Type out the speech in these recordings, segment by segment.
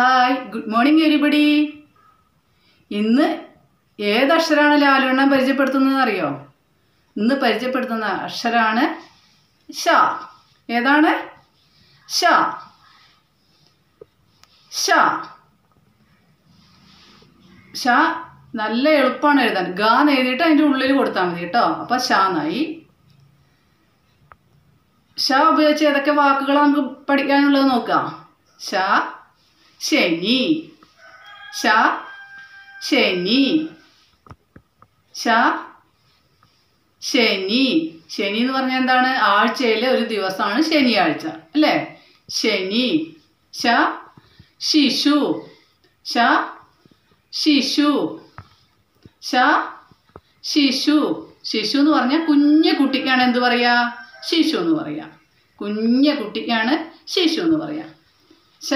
Hi good morning എരിബഡി ഇന്ന് ഏത് അക്ഷരമാണ് ലാലുണ്ണ പരിചയപ്പെടുത്തുന്നത് അറിയോ? ഇന്ന് പരിചയപ്പെടുത്തുന്ന അക്ഷരമാണ് ഷ ഏതാണ്? ഷ ഷ ഷ നല്ല എളുപ്പമാണ് എഴുതാൻ. ഗ എന്ന് എഴുതിയിട്ട് അതിന്റെ ഉള്ളിൽ കൊടുത്താൽ മതി കേട്ടോ. അപ്പൊ ഷാന്നായി ഷ ഉപയോഗിച്ച് ഏതൊക്കെ വാക്കുകൾ നമുക്ക് പഠിക്കാനുള്ളത് നോക്കാം. ഷ ശനി. ഷ ശനി. ഷ ശനി. ശനി എന്ന് പറഞ്ഞാൽ എന്താണ്? ആഴ്ചയിലെ ഒരു ദിവസമാണ് ശനിയാഴ്ച അല്ലേ? ശനി. ഷ ശിശു. ഷ ശിശു. ഷ ശിശു. ശിശു എന്ന് പറഞ്ഞാൽ കുഞ്ഞു കുട്ടിക്കാണ് എന്ത് പറയുക ശിശു എന്ന് പറയുക കുഞ്ഞു കുട്ടിക്കാണ് ശിശു എന്ന് പറയാം. ഷ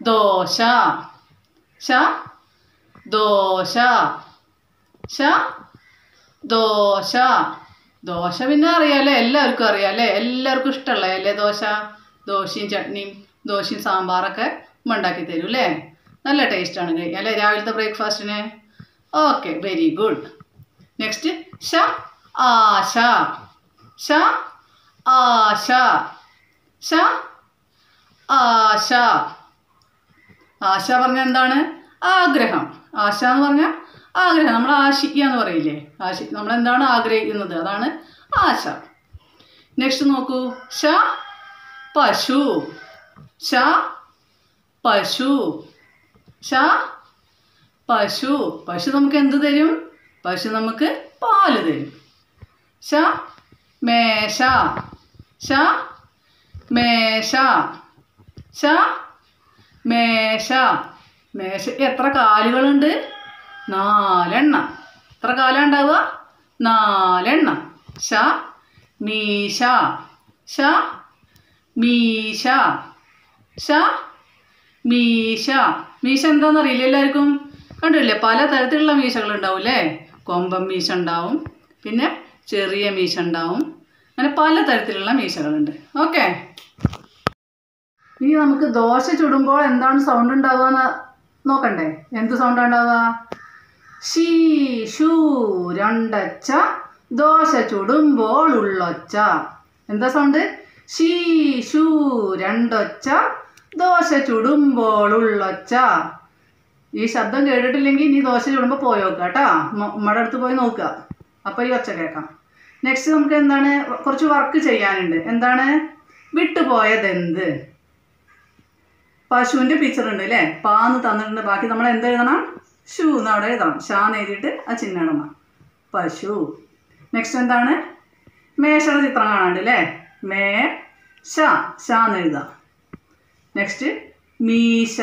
ദോശ. ഷ ദോശ. ഷ ദോശ. ദോശ പിന്നെ അറിയാലേ എല്ലാവർക്കും അറിയാലേ. എല്ലാവർക്കും ഇഷ്ടമുള്ളതല്ലേ ദോശ? ദോശയും ചട്നിയും ദോശയും സാമ്പാറൊക്കെ ഉണ്ടാക്കി തരും അല്ലേ? നല്ല ടേസ്റ്റാണ് കഴിക്കാൻ അല്ലേ രാവിലത്തെ ബ്രേക്ക്ഫാസ്റ്റിന് ഓക്കെ വെരി ഗുഡ് നെക്സ്റ്റ് ഷ ആശ. ഷ ആശ. ഷ ആശ. ആശ പറഞ്ഞ എന്താണ്? ആഗ്രഹം. ആശ എന്ന് പറഞ്ഞാൽ ആഗ്രഹം. നമ്മൾ ആശിക്കുക എന്ന് പറയില്ലേ? ആശി നമ്മൾ എന്താണ് ആഗ്രഹിക്കുന്നത്? അതാണ് ആശ. നെക്സ്റ്റ് നോക്കൂ. ഷ പശു. ഷ പശു. ഷ പശു. പശു നമുക്ക് എന്ത് തരും? പശു നമുക്ക് പാൽ തരും. ഷ മേശ. ഷ മേശ. ഷ മേശ. മേശ. എത്ര കാലുകളുണ്ട്? നാലെണ്ണം. എത്ര കാലം ഉണ്ടാവുക? നാലെണ്ണം. ഷ മീശ. ഷ മീശ. ഷ മീശ. മീശ എന്താണെന്നറിയില്ല എല്ലാവർക്കും? കണ്ടില്ലേ പല തരത്തിലുള്ള മീശകൾ ഉണ്ടാവും അല്ലേ കൊമ്പൻ മീശ ഉണ്ടാവും. പിന്നെ ചെറിയ മീശ ഉണ്ടാവും. അങ്ങനെ പല തരത്തിലുള്ള മീശകളുണ്ട്. ഓക്കെ. ഇനി നമുക്ക് ദോശ ചുടുമ്പോൾ എന്താണ് സൗണ്ട് ഉണ്ടാവുക നോക്കണ്ടേ? എന്ത് സൗണ്ട് ഉണ്ടാവുക? ഷീ ഷൂ രണ്ടച്ച. ദോശ ചുടുമ്പോൾ ഉള്ളൊച്ച. എന്താ സൗണ്ട് ഷീ ഷൂ രണ്ടൊച്ച. ദോശ ചുടുമ്പോൾ ഉള്ളൊച്ച. ഈ ശബ്ദം കേട്ടിട്ടില്ലെങ്കിൽ ഇനി ദോശ ചുടുമ്പോൾ പോയി നോക്കുക കേട്ടോ. ഉമ്മയുടെ അടുത്ത് പോയി നോക്കുക അപ്പോൾ ഈ ഒച്ച കേൾക്കാം. നെക്സ്റ്റ് നമുക്ക് എന്താണ്? കുറച്ച് വർക്ക് ചെയ്യാനുണ്ട്. എന്താണ്? വിട്ടുപോയതെന്ത്? പശുവിന്റെ പിക്ചർ ഉണ്ട് അല്ലേ? പാന്ന് തന്നിട്ടുണ്ട്. ബാക്കി നമ്മൾ എന്ത് എഴുതണം? ഷൂ എന്ന് അവിടെ എഴുതണം. ഷാന്ന് എഴുതിയിട്ട് ആ ചിഹ്നം ഇടണം. പശു. നെക്സ്റ്റ് എന്താണ്? മേശയുടെ ചിത്രം കാണാണ്ട് അല്ലേ? മേ ഷ ഷാന്ന് എഴുതാം. നെക്സ്റ്റ് മീശ.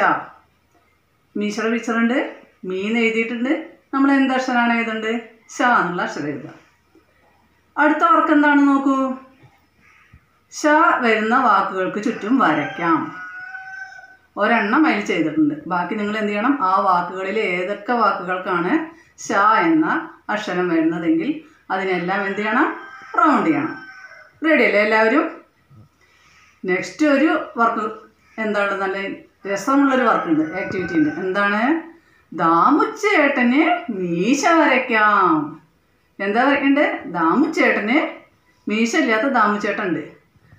മീശയുടെ പിക്ചർ ഉണ്ട്. മീന്ന് എഴുതിയിട്ടുണ്ട്. നമ്മൾ എന്ത് അക്ഷരമാണ് എഴുതുന്നത് ഷ എന്നുള്ള അക്ഷരം എഴുതുക അടുത്ത വർക്ക് എന്താണ് നോക്കൂ? ഷ വരുന്ന വാക്കുകൾക്ക് ചുറ്റും വരയ്ക്കാം. ഒരെണ്ണം അതിൽ ചെയ്തിട്ടുണ്ട്. ബാക്കി നിങ്ങൾ എന്ത് ചെയ്യണം? ആ വാക്കുകളിൽ ഏതൊക്കെ വാക്കുകൾക്കാണ് ഷ എന്ന അക്ഷരം വരുന്നതെങ്കിൽ അതിനെല്ലാം എന്ത് ചെയ്യണം? റൗണ്ട് ചെയ്യണം. റെഡി അല്ലേ എല്ലാവരും? നെക്സ്റ്റ് ഒരു വർക്ക്. എന്താണ് നല്ല രസമുള്ളൊരു വർക്കുണ്ട് ആക്ടിവിറ്റി ഉണ്ട്. എന്താണ്? ദാമുച്ചേട്ടന് മീശ വരയ്ക്കാം. എന്താ വരയ്ക്കണ്ടേ? ദാമുച്ചേട്ടന് മീശ ഇല്ലാത്ത ദാമുച്ചേട്ടൻ ഉണ്ട്.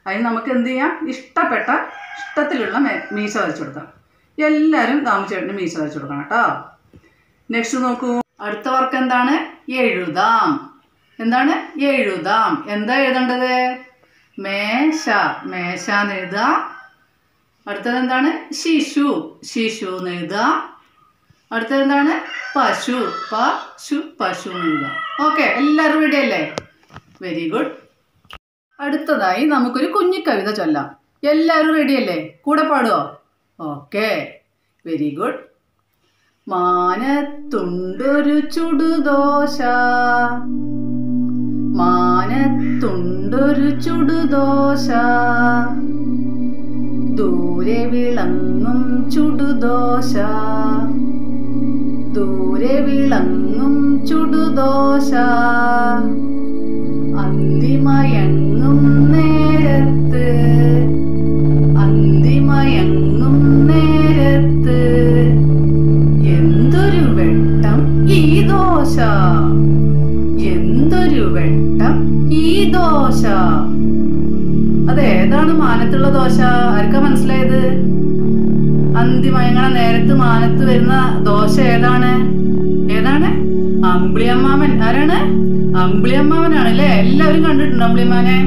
അതിന് നമുക്ക് എന്ത് ചെയ്യാം? ഇഷ്ടപ്പെട്ട ഇഷ്ടത്തിലുള്ള മീശ വരച്ചു കൊടുക്കാം. എല്ലാവരും താമസിച്ചേട്ടന് മീശ വരച്ചു കൊടുക്കണം കേട്ടോ. നെക്സ്റ്റ് നോക്കൂ. അടുത്ത വർക്ക് എന്താണ്? എഴുതാം. എന്താണ്? എഴുതാം. എന്താ എഴുതേണ്ടത്? മേശ. മേശ എന്ന് എഴുതുക. അടുത്തത് എന്താണ്? ശിശു. ശിശു എന്ന് എഴുതുക. അടുത്തത് എന്താണ്? പശു. പശു പശു എന്ന് എഴുതുക. ഓക്കെ എല്ലാവരും റെഡി അല്ലേ? വെരി ഗുഡ് അടുത്തതായി നമുക്കൊരു കുഞ്ഞു കവിത ചൊല്ലാം. എല്ലാവരും റെഡിയല്ലേ കൂടെ പാടുമോ ഓക്കെ വെരി ഗുഡ് മാനത്തുണ്ടൊരു ചുടുദോശ. മാനത്തുണ്ടൊരു ചുടുദോശ. ദൂരെ വിളങ്ങും ചുടുദോശ. ദൂരെ വിളങ്ങും ചുടുദോശ. വെട്ടം ഈ ദോശ. അത് ഏതാണ് മാനത്തുള്ള ദോശ? ആർക്കാ മനസ്സിലായത്? അന്തിമയങ്ങളെ നേരത്ത് മാനത്ത് വരുന്ന ദോശ ഏതാണ്? ഏതാണ്? അമ്പിളിയമ്മാവൻ. ആരാണ്? അമ്പിളിയമ്മാവനാണ് അല്ലേ? എല്ലാവരും കണ്ടിട്ടുണ്ട് അമ്പിളിമാനെ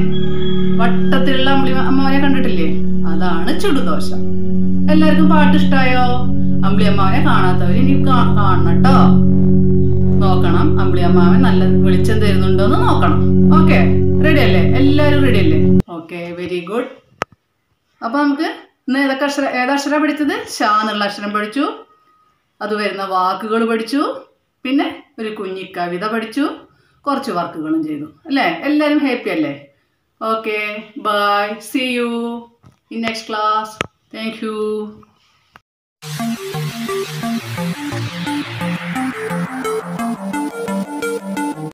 വട്ടത്തിലുള്ള അമ്പിളി അമ്മാവനെ കണ്ടിട്ടില്ലേ? അതാണ് ചുടുദോശ. എല്ലാവർക്കും പാട്ട് ഇഷ്ടായോ? അമ്പിളിയമ്മാവനെ കാണാത്തവര് ഇനി കാണണം നോക്കണം. അമ്പിളിയമ്മാവൻ നല്ല വെളിച്ചം തരുന്നുണ്ടോ എന്ന് നോക്കണം. ഓക്കെ റെഡി അല്ലേ? എല്ലാവരും റെഡി അല്ലേ? ഓക്കെ വെരി ഗുഡ് അപ്പൊ നമുക്ക് ഇന്ന് ഏതൊക്കെ അക്ഷര ഏതക്ഷരം പഠിച്ചത്? ഷാ എന്നുള്ള അക്ഷരം പഠിച്ചു. അത് വരുന്ന വാക്കുകൾ പഠിച്ചു. പിന്നെ ഒരു കുഞ്ഞി കവിത പഠിച്ചു. കുറച്ച് വർക്കുകളും ചെയ്തു. അല്ലേ? എല്ലാവരും ഹാപ്പി അല്ലേ? Okay bye see you in next class thank you